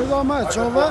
Εδώ μάτσο, βα.